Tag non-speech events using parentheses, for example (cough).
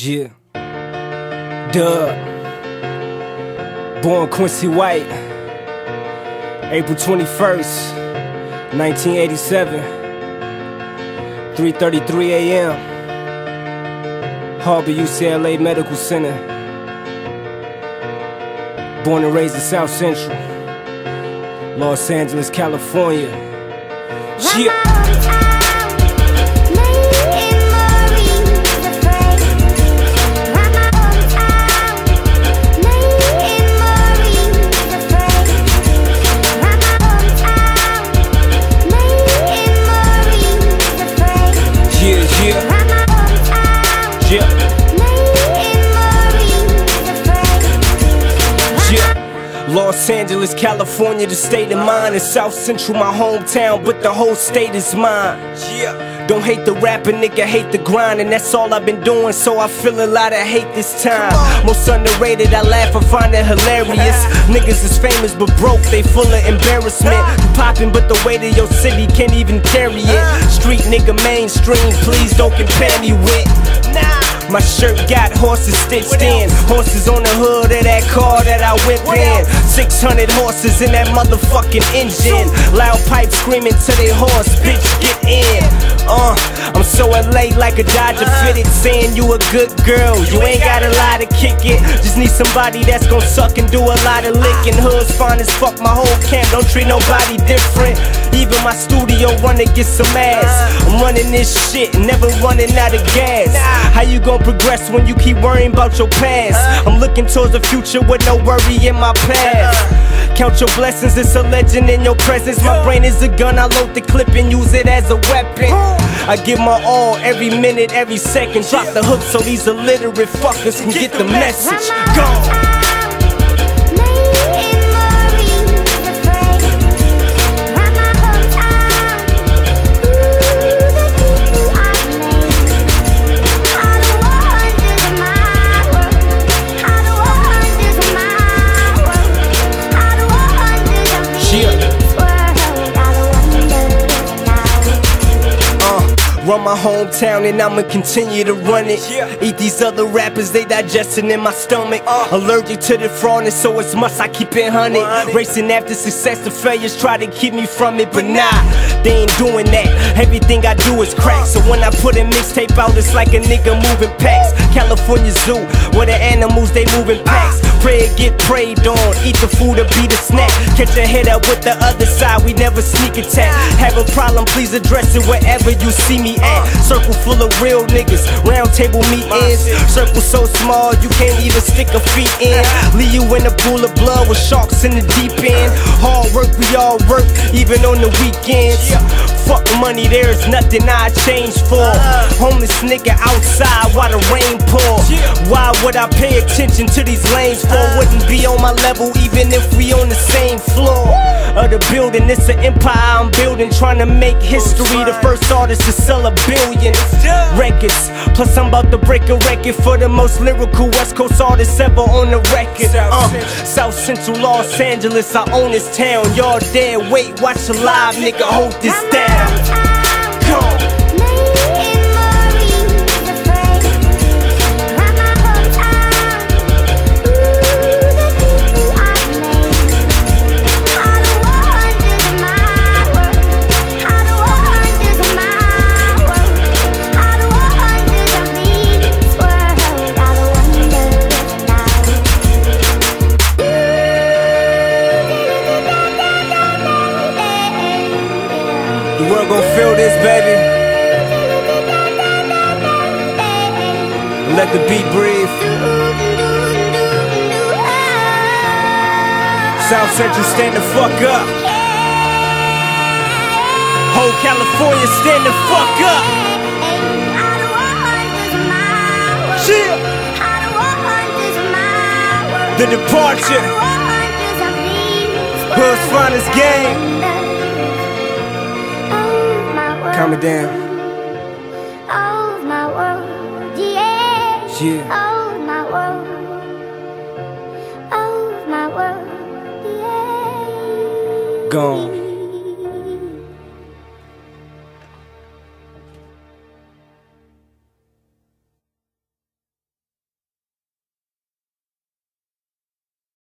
Yeah. DUBB. Born Quincy White. April 21st, 1987. 3:33 a.m. Harbor UCLA Medical Center. Born and raised in South Central. Los Angeles, California. Yeah. Los Angeles, California, the state of mind. And South Central, my hometown, but the whole state is mine. Yeah. Don't hate the rapper, nigga, hate the grind. And that's all I've been doing, so I feel a lot of hate this time. Most underrated, I laugh I find it hilarious. (laughs) Niggas is famous but broke, they full of embarrassment. You poppin', but the weight of your city can't even carry it. Street nigga mainstream, please don't compare me with. My shirt got horses stitched in. Horses on the hood of that car that I whip in. 600 horses in that motherfucking engine. Loud pipe screaming to they horse, bitch, get in. Uh, I'm so LA like a Dodger fitted, saying you a good girl. You ain't got a lot to kick it. Just need somebody that's gon' suck and do a lot of licking. Hood's fine as fuck, my whole camp don't treat nobody different. Even my studio wanna get some ass. I'm running this shit, never running out of gas. How you gon' progress when you keep worrying about your past? I'm looking towards the future with no worry in my past. Count your blessings, it's a legend in your presence. My brain is a gun, I load the clip and use it as a weapon. I give my all every minute, every second. Drop the hook so these illiterate fuckers can get the message. Go. Run my hometown and I'ma continue to run it. Eat these other rappers, they digesting in my stomach. Uh. Allergic to the fraudness, so it's must I keep it hunted. Racing after success, the failures try to keep me from it, but nah, they ain't doing that. Everything I do is crack. So when I put a mixtape out, it's like a nigga moving packs. California Zoo, where the animals they moving packs. Prey get preyed on, eat the food or be the snack. Catch your head up with the other side, we never sneak attack. Have a problem, please address it wherever you see me at. Circle full of real niggas, round table meetings. Circle so small you can't even stick a feet in. Leave you in a pool of blood with sharks in the deep end. We all work, even on the weekends. Fuck money, there's nothing I change for. Homeless nigga outside while the rain pour. Why would I pay attention to these lanes for? Wouldn't be on my level even if we on the same floor of the building. It's an empire I'm building, trying to make history. The first artist to sell a billion records. Plus, I'm about to break a record for the most lyrical West Coast artist ever on the record. Uh, South Central Los Angeles, I own this town. Y'all dead, wait, watch the live, nigga, hold this down. Feel this, baby. Let the beat breathe. South Central, stand the fuck up. Whole California, stand the fuck up. Chill. The departure. Hood's finest game. Calm it down. Oh, my world, yeah. Yeah. Oh, my world. Oh, my world, yeah. Gone.